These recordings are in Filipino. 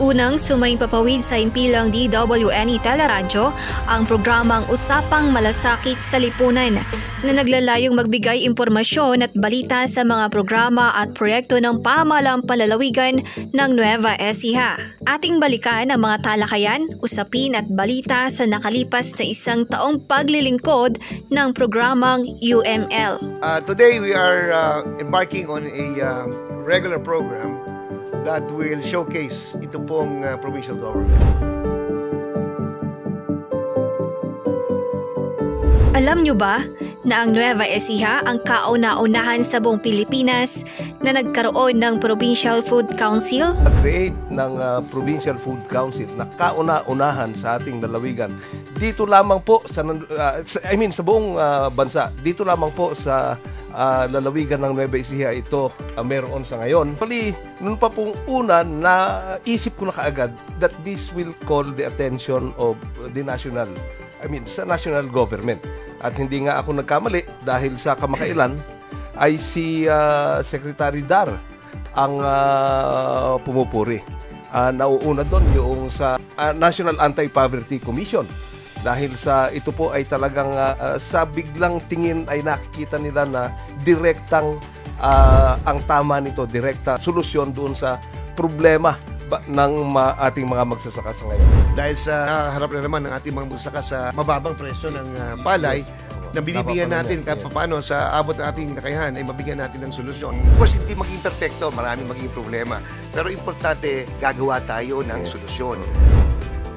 Unang sumaing papawid sa impilang DWNE Teleradyo ang programang Usapang Malasakit sa Lipunan na naglalayong magbigay impormasyon at balita sa mga programa at proyekto ng pamahalang palalawigan ng Nueva Ecija. Ating balikan ang mga talakayan, usapin at balita sa nakalipas na isang taong paglilingkod ng programang UML. Uh, today we are uh, embarking on a uh, regular program that will showcase ito pong uh, provincial government. Alam nyo ba na ang Nueva Ecija ang kauna-unahan sa buong Pilipinas na nagkaroon ng Provincial Food Council? Nag-create ng uh, Provincial Food Council na kauna-unahan sa ating lalawigan. Dito lamang po sa, uh, I mean sa buong uh, bansa. Dito lamang po sa uh, lalawigan ng Nueva Ecija ito uh, meron sa ngayon. Pali, noon pa pong una na isip ko na kaagad that this will call the attention of the national, I mean sa national government. At hindi nga ako nagkamali dahil sa kamakailan ay si uh, Secretary Dar ang uh, pumupuri. Uh, nauuna doon yung sa uh, National Anti-Poverty Commission dahil sa ito po ay talagang uh, sa biglang tingin ay nakikita nila na direktang uh, ang tama nito, direkta solusyon doon sa problema ng ma, ating mga magsasaka sa ngayon. Dahil sa nakaharap na naman ng ating mga magsasaka sa mababang presyo ng uh, palay, na binibigyan natin kahit paano sa abot ng ating kakayahan ay mabigyan natin ng solusyon. Of course, hindi maging perfecto, maraming maging problema. Pero importante, gagawa tayo ng solusyon.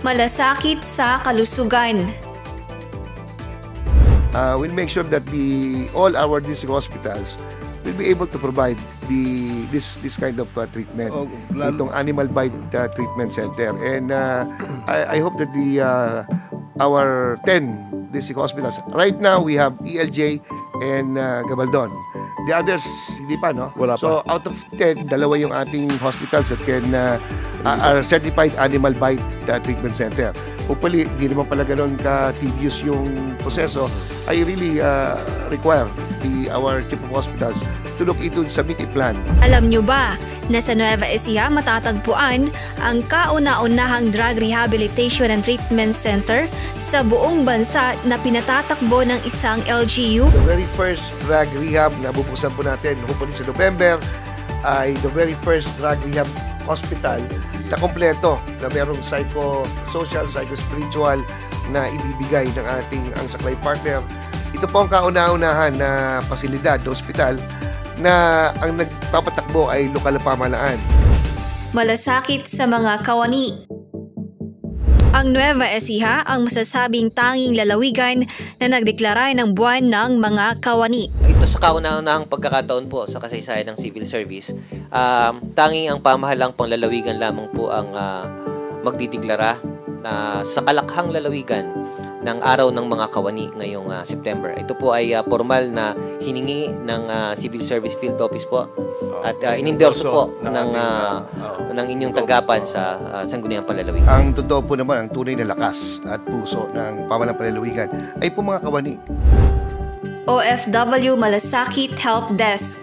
Malasakit sa kalusugan. Uh, we'll make sure that the all our district hospitals will be able to provide the this this kind of uh, treatment. Oh, itong animal bite uh, treatment center. And uh, I, I hope that the uh, our 10 district hospitals right now we have ELJ and uh, Gabaldon. The others hindi pa no? Wala pa. so out of 10 dalawa yung ating hospitals that can uh, are certified animal bite uh, treatment center hopefully hindi naman pala ganun ka tedious yung proseso I really uh, require the our chief of hospitals to look into submit a plan. Alam nyo ba na sa Nueva Ecija matatagpuan ang kauna-unahang Drug Rehabilitation and Treatment Center sa buong bansa na pinatatakbo ng isang LGU? The very first drug rehab na bubuksan po natin hopefully sa November ay the very first drug rehab hospital na kompleto na merong psycho-social, psycho-spiritual na ibibigay ng ating ang saklay partner. Ito po ang kauna-unahan na pasilidad, hospital, na ang nagpapatakbo ay lokal na pamahalaan. Malasakit sa mga kawani. Ang Nueva Ecija ang masasabing tanging lalawigan na nagdeklara ng buwan ng mga kawani. Kauna-unahang pagkakataon po sa kasaysayan ng civil service, um, tanging ang pamahalang panglalawigan lamang po ang uh, magdideklara na sa kalakhang lalawigan ng araw ng mga kawani ngayong uh, September. Ito po ay uh, formal na hiningi ng uh, Civil Service Field Office po at uh, inendorso po ng uh, ng inyong tanggapan sa uh, Sangguniang Palalawigan. Ang totoo po naman ang tunay na lakas at puso ng pamalang palalawigan ay po mga kawani. OFW Malasakit Help Desk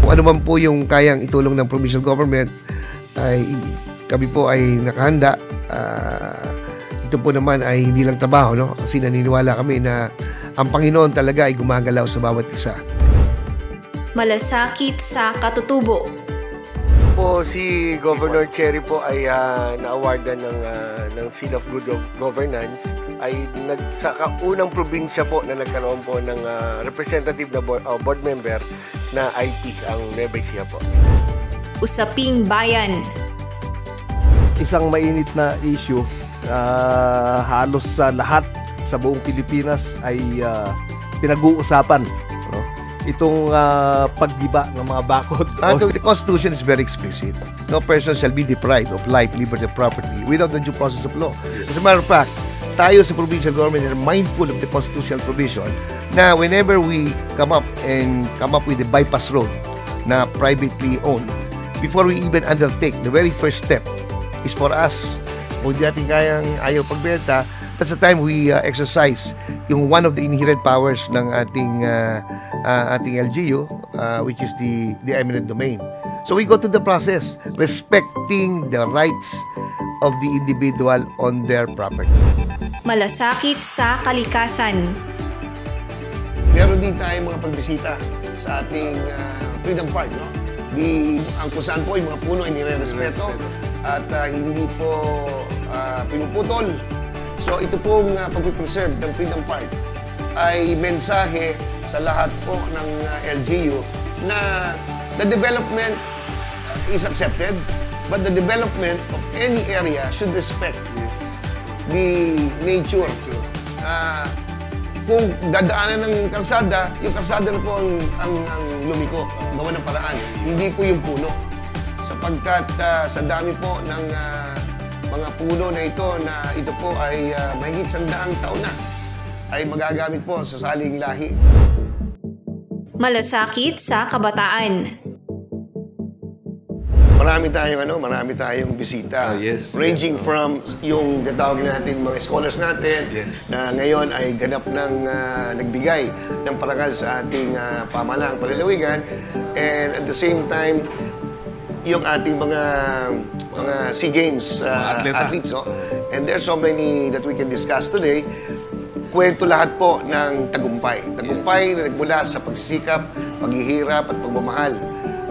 Kung ano man po yung kayang itulong ng provincial government ay kami po ay nakahanda uh, ito po naman ay hindi lang trabaho, no? Kasi naniniwala kami na ang Panginoon talaga ay gumagalaw sa bawat isa. Malasakit sa katutubo. Po si Governor Cherry po ay uh, na-awardan ng uh, ng Seal of Good Governance ay nag sa unang probinsya po na nagkaroon po ng uh, representative na board, uh, board member na IT ang Nueva Ecija po. Usaping bayan. Isang mainit na issue uh, halos sa lahat sa buong Pilipinas ay uh, pinag-uusapan? Itong uh, paggiba ng mga bakod. And the Constitution is very explicit. No person shall be deprived of life, liberty, property without the due process of law. As a matter of fact, tayo sa provincial government are mindful of the constitutional provision na whenever we come up and come up with a bypass road na privately owned, before we even undertake, the very first step is for us kung di natin kayang ayaw pagbenta, that's the time we uh, exercise yung one of the inherent powers ng ating uh, uh, ating LGU uh, which is the the eminent domain. So we go through the process, respecting the rights of the individual on their property. Malasakit sa kalikasan. Meron din tayong mga pagbisita sa ating ah, Freedom Park, no? Di, ang kung saan po yung mga puno ay nire-respeto at ah, hindi po ah, pinuputol. So ito pong uh, pag-preserve ng Freedom Park ay mensahe sa lahat po ng ah, LGU na the development ah, is accepted but the development of any area should respect the nature. Ah, kung dadaanan ng kalsada, yung kalsada na po ang, ang, ang lumiko, gawa ng paraan. Hindi po yung puno. Sapagkat ah, sa dami po ng ah, mga puno na ito na ito po ay uh, mahigit sandaang taon na ay magagamit po sa saling lahi. Malasakit sa kabataan. Marami tayong ano, marami tayong bisita. Ah, yes. Ranging from yung tatawagin natin mga scholars natin Yes. na ngayon ay ganap ng ah, nagbigay ng parangal sa ating uh, pamalaang palalawigan and at the same time yung ating mga mga SEA Games Mga atleta. athletes no? and there's so many that we can discuss today kwento lahat po ng tagumpay. Tagumpay na nagmula sa pagsisikap, paghihirap at pagmamahal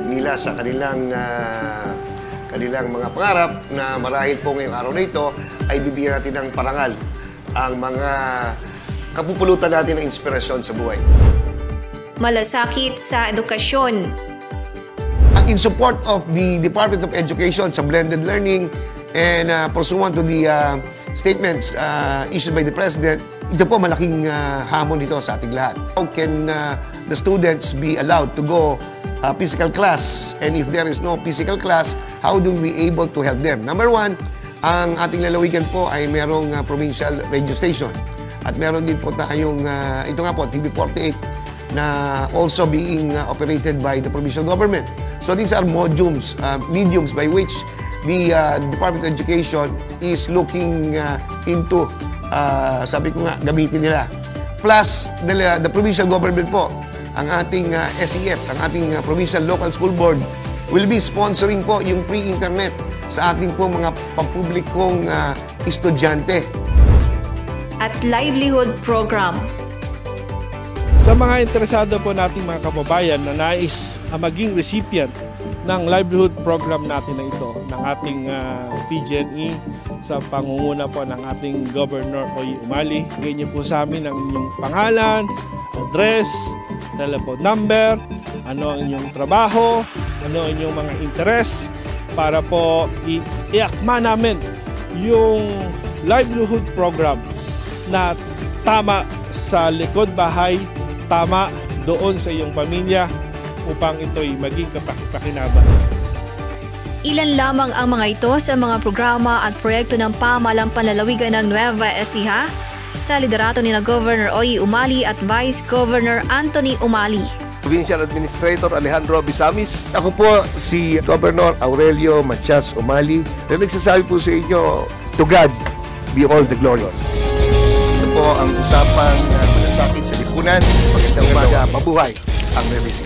nila sa kanilang ah, kanilang mga pangarap na marahil po ngayong araw na ito ay bibigyan natin ng parangal ang mga kapupulutan natin ng inspirasyon sa buhay. Malasakit sa edukasyon. In support of the Department of Education sa blended learning and uh, pursuant to the uh, statements uh, issued by the President, ito po malaking uh, hamon dito sa ating lahat. How can uh, the students be allowed to go uh, physical class? And if there is no physical class, how do we able to help them? Number one, ang ating lalawigan po ay merong uh, provincial radio station. At meron din po tayong, uh, ito nga po, TV48, na also being uh, operated by the provincial government. So these are modules, uh, mediums by which the uh, Department of Education is looking uh, into, uh, sabi ko nga, gamitin nila. Plus, the, the provincial government po, ang ating uh, SEF, ang ating uh, Provincial Local School Board, will be sponsoring po yung pre-internet sa ating po mga pampublikong uh, estudyante. At livelihood program. Sa mga interesado po nating mga kababayan na nais ah, maging recipient ng livelihood program natin na ito ng ating ah, PGNE sa pangunguna po ng ating Governor Oy Umali. Niyo po sa amin ang inyong pangalan, address, telephone number, ano ang inyong trabaho, ano ang inyong mga interest para po iakma namin yung livelihood program na tama sa likod bahay, tama doon sa iyong pamilya upang ito'y maging kapakipakinabang. Ilan lamang ang mga ito sa mga programa at proyekto ng pamalang panlalawigan ng Nueva Ecija sa liderato ni na Governor Oy Umali at Vice Governor Anthony Umali. Provincial Administrator Alejandro Bisamis. Ako po si Governor Aurelio Matias Umali na nagsasabi po sa inyo, to God be all the glory. Ito po ang usapang uh, malasakit sa pembangunan Pakistan Umar Ang Revisi